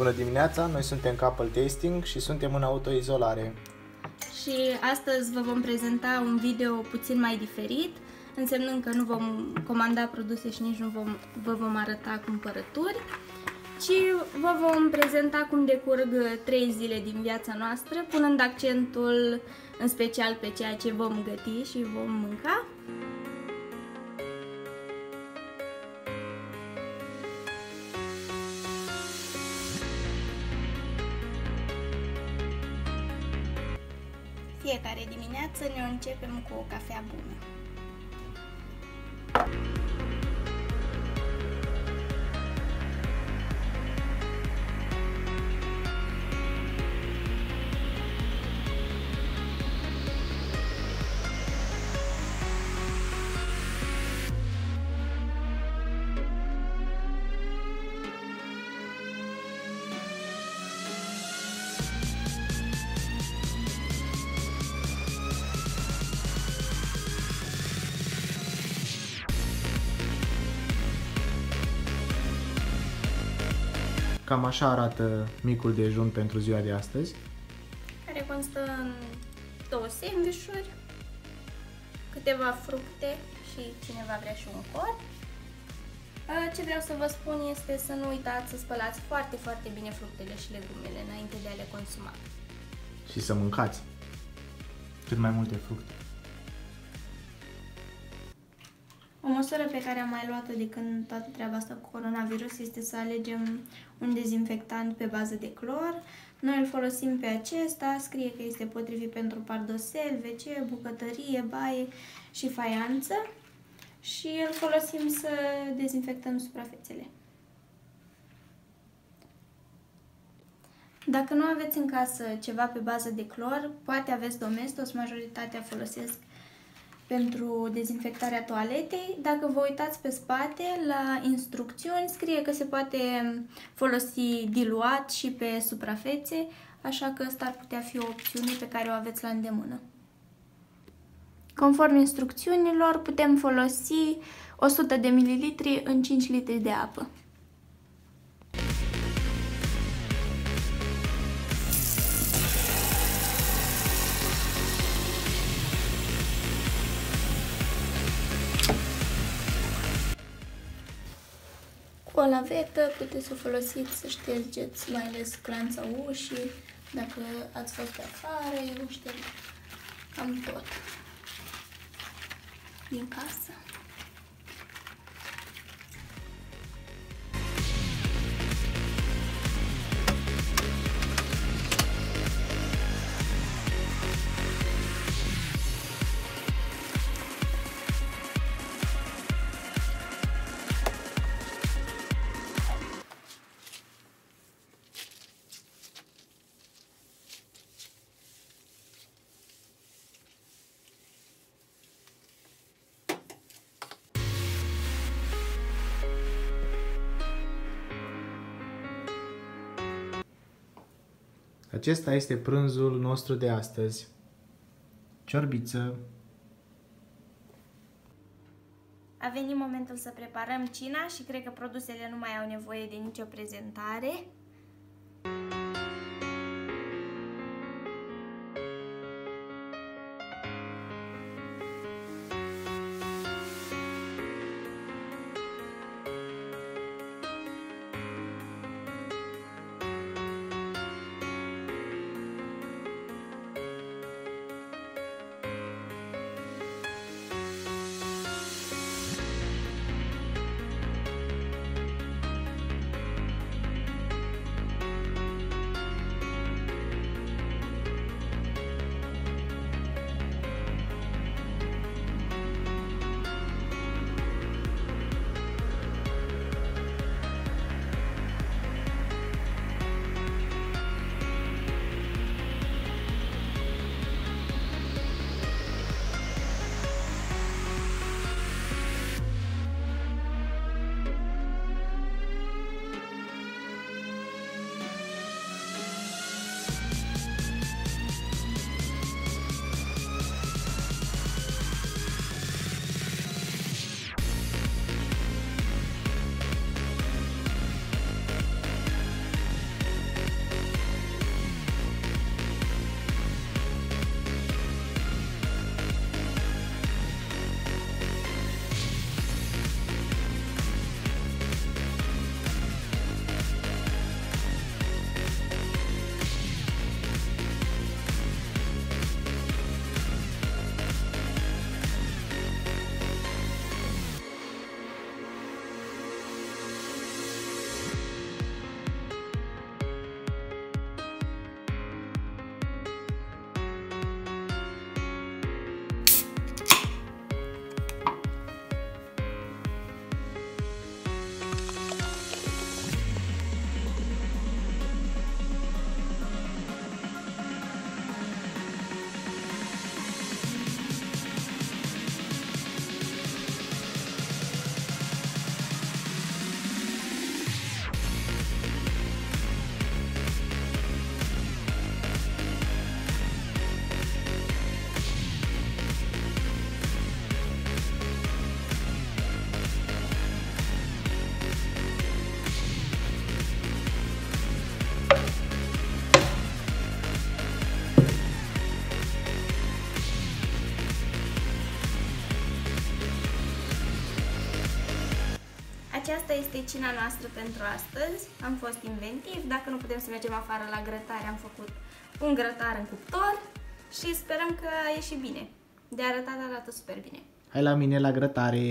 Bună dimineața, noi suntem Couple Tasting și suntem în autoizolare. Și astăzi vă vom prezenta un video puțin mai diferit, însemnând că nu vom comanda produse și nici nu vom, vă vom arăta cumpărături, ci vă vom prezenta cum decurg 3 zile din viața noastră, punând accentul în special pe ceea ce vom găti și vom mânca. Fiecare dimineață ne începem cu o cafea bună. Cam așa arată micul dejun pentru ziua de astăzi. Care constă în două sandvișuri, câteva fructe și cineva vrea și un cor. Ce vreau să vă spun este să nu uitați să spălați foarte, foarte bine fructele și legumele înainte de a le consuma. Și să mâncați cât mai multe fructe. O măsură pe care am mai luat-o de când toată treaba asta cu coronavirus este să alegem un dezinfectant pe bază de clor. Noi îl folosim pe acesta, scrie că este potrivit pentru pardosel, WC, bucătărie, baie și faianță și îl folosim să dezinfectăm suprafețele. Dacă nu aveți în casă ceva pe bază de clor, poate aveți domestos, majoritatea folosesc pentru dezinfectarea toaletei. Dacă vă uitați pe spate, la instrucțiuni scrie că se poate folosi diluat și pe suprafețe, așa că asta ar putea fi o opțiune pe care o aveți la îndemână. Conform instrucțiunilor, putem folosi 100 de ml în 5 litri de apă. O lavetă puteți să o folosiți să ștergeți mai ales clanța ușii, dacă ați fost pe afară, eu șterg cam tot din casă. Acesta este prânzul nostru de astăzi. Ciorbiță. A venit momentul să preparăm cina și cred că produsele nu mai au nevoie de nicio prezentare. Aceasta este cina noastră pentru astăzi. Am fost inventiv. Dacă nu putem să mergem afară la grătare, am făcut un grătar în cuptor și sperăm că a ieșit bine. De arătat arată super bine. Hai la mine la grătare!